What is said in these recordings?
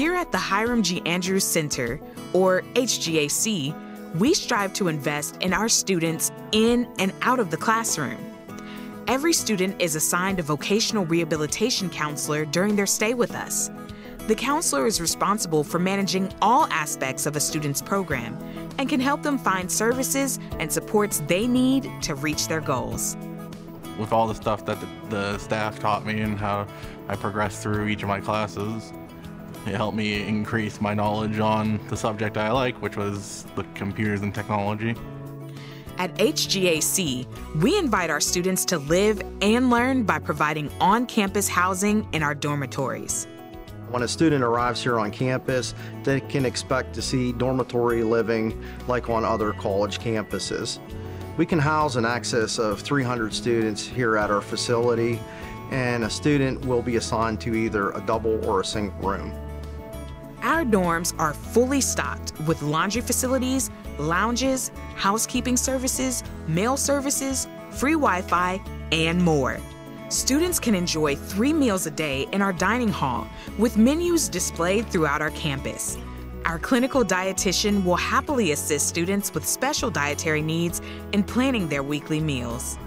Here at the Hiram G. Andrews Center, or HGAC, we strive to invest in our students in and out of the classroom. Every student is assigned a vocational rehabilitation counselor during their stay with us. The counselor is responsible for managing all aspects of a student's program and can help them find services and supports they need to reach their goals. With all the stuff that the, the staff taught me and how I progressed through each of my classes, it helped me increase my knowledge on the subject I like, which was the computers and technology. At HGAC, we invite our students to live and learn by providing on campus housing in our dormitories. When a student arrives here on campus, they can expect to see dormitory living like on other college campuses. We can house an excess of 300 students here at our facility, and a student will be assigned to either a double or a single room. Our dorms are fully stocked with laundry facilities, lounges, housekeeping services, mail services, free Wi Fi, and more. Students can enjoy three meals a day in our dining hall with menus displayed throughout our campus. Our clinical dietitian will happily assist students with special dietary needs in planning their weekly meals.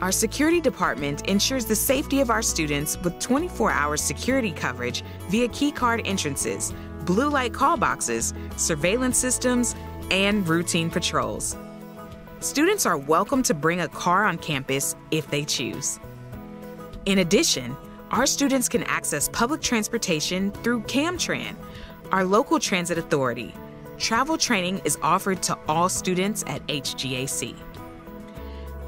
Our security department ensures the safety of our students with 24 hour security coverage via keycard entrances, blue light call boxes, surveillance systems, and routine patrols. Students are welcome to bring a car on campus if they choose. In addition, our students can access public transportation through CamTran, our local transit authority. Travel training is offered to all students at HGAC.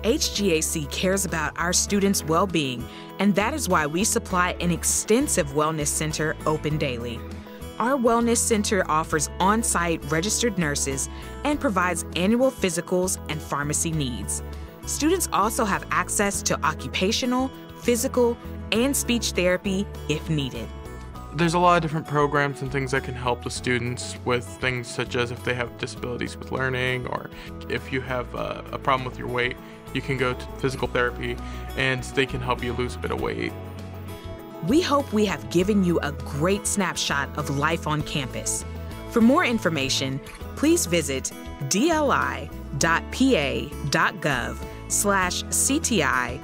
HGAC cares about our students' well being, and that is why we supply an extensive wellness center open daily. Our Wellness Center offers on site registered nurses and provides annual physicals and pharmacy needs. Students also have access to occupational, physical, and speech therapy if needed. There's a lot of different programs and things that can help the students with things such as if they have disabilities with learning or if you have a, a problem with your weight, you can go to physical therapy and they can help you lose a bit of weight. We hope we have given you a great snapshot of life on campus. For more information, please visit dli.pa.gov slash cti-hgac.